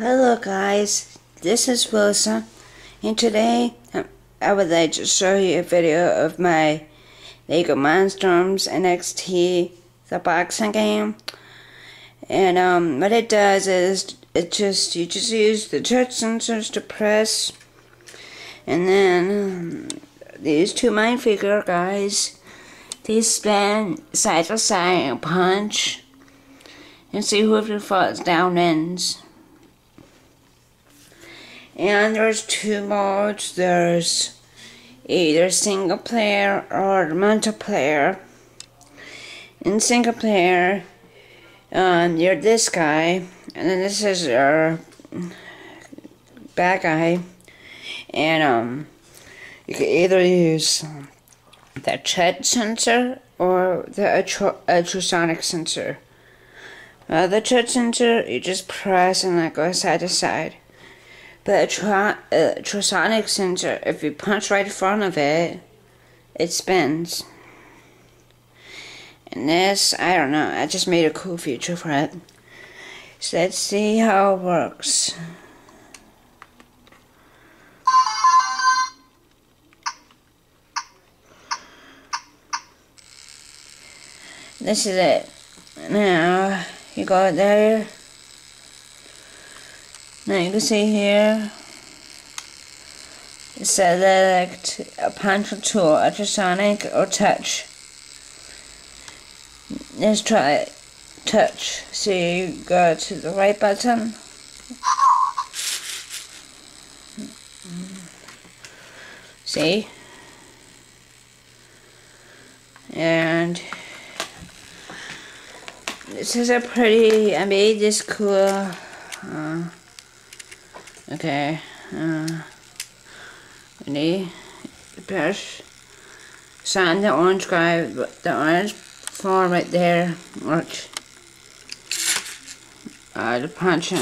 Hello guys, this is Wilson and today um, I would like to show you a video of my Lego Mindstorms NXT, the boxing game. And um, what it does is it just, you just use the touch sensors to press and then um, these two minifigure guys, they spin side to side and punch and see whoever falls down ends. And there's two modes. There's either single player or multiplayer. In single player, um, you're this guy, and then this is your bad guy, and um, you can either use the touch sensor or the ultrasonic sensor. Uh, the touch sensor, you just press and it goes side to side. But a uh, ultrasonic sensor, if you punch right in front of it, it spins. And this, I don't know, I just made a cool feature for it. So let's see how it works. This is it. Now, you go there. Now you can see here, it says select a punch tool, ultrasonic or touch. Let's try touch. So you go to the right button. See? And this is a pretty, I made this cool, uh, Okay. Uh, need brush. Sand the orange guy, the orange form right there. Watch. Uh, the punch in.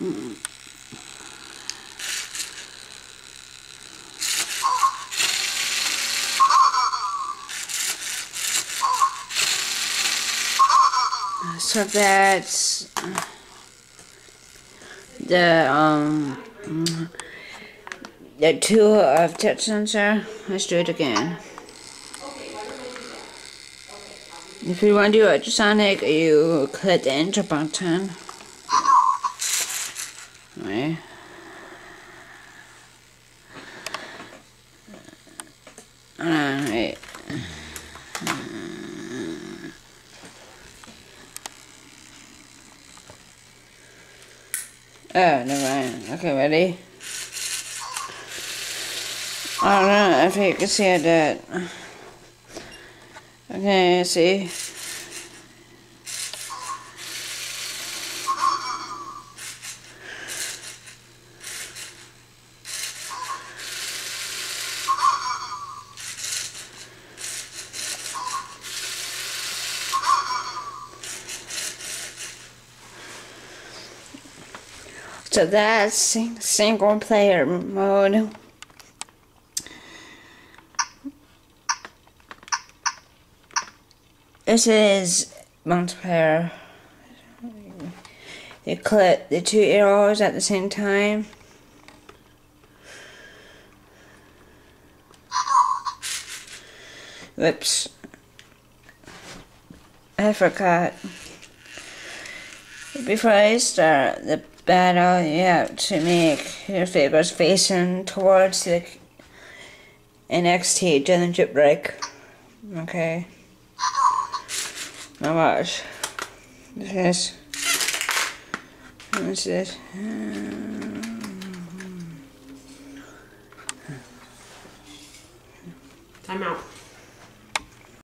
Mm-mm. So that's the um the tool of touch sensor. Let's do it again. If you want to do ultrasonic, you click the enter button. Right. Alright. Oh, never mind. Okay, ready? I don't know if you can see it. Okay, see? So that's single player mode. This is multiplayer. You click the two arrows at the same time. Whoops. I forgot. Before I start the battle, have to make your figures facing towards the NXT championship break. Okay. Now watch. This is. What's this? Time out.